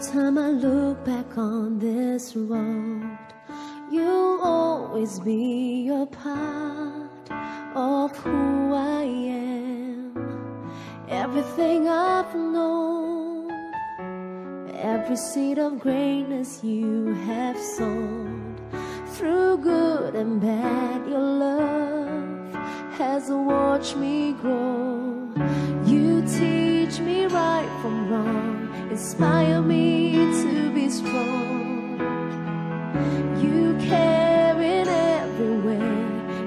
time I look back on this road, you'll always be a part of who I am. Everything I've known, every seed of greatness you have sown. Through good and bad, your love has watched me grow. You teach me right from wrong, inspire me to be strong. You care in every way,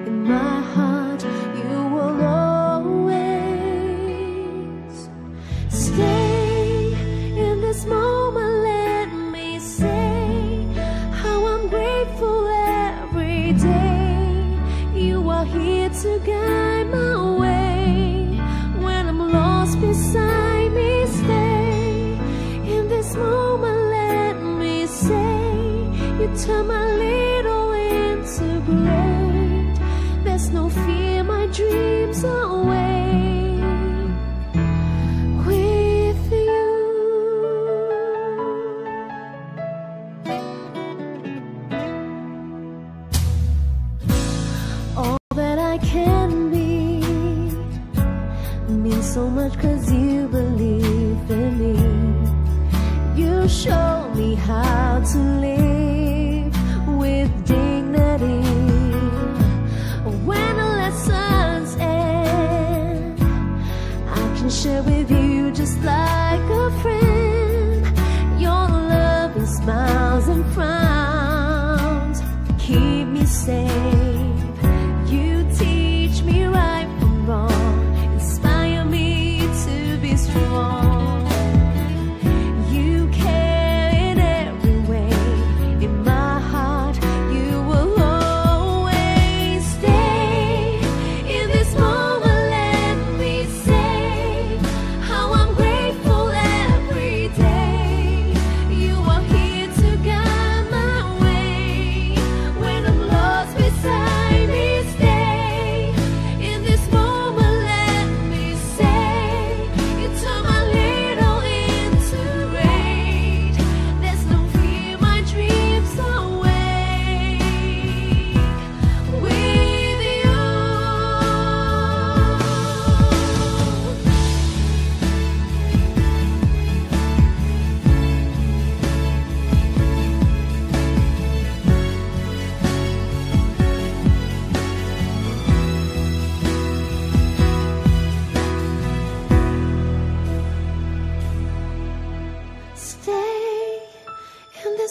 in my heart, you will always stay in this moment. Let me say how I'm grateful every day. You are here to guide my way when I'm lost beside turn my little great. There's no fear, my dreams are awake with you. All that I can be means so much cause you believe in me. You show me how to live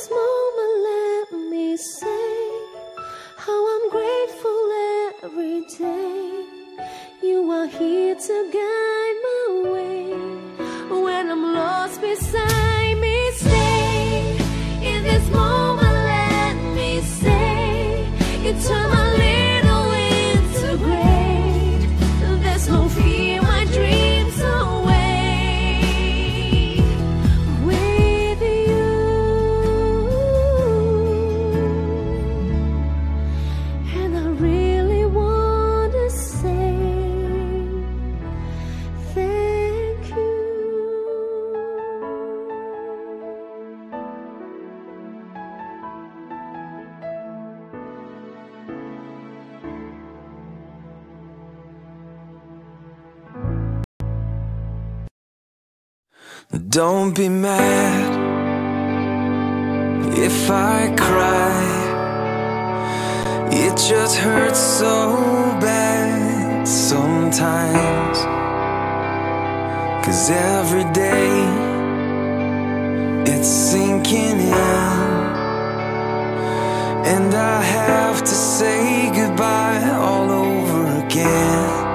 this moment, let me say how I'm grateful every day. You are here to guide my way when I'm lost beside Don't be mad if I cry. It just hurts so bad sometimes. Cause every day it's sinking in. And I have to say goodbye all over again.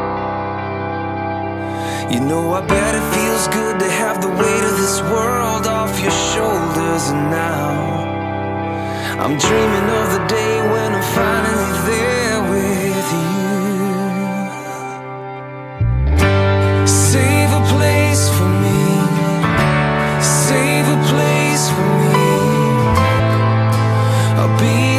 You know, I bet it feels good to have the weight of this world off your shoulders. And now I'm dreaming of the day when I'm finally there with you. Save a place for me. Save a place for me. I'll be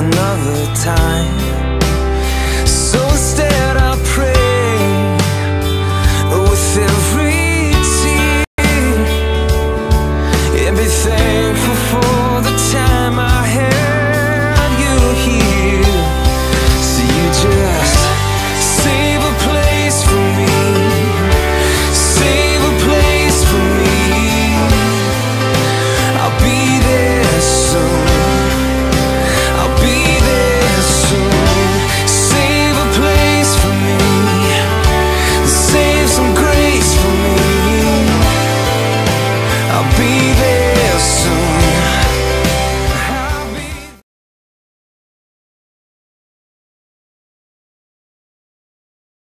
another time. So instead,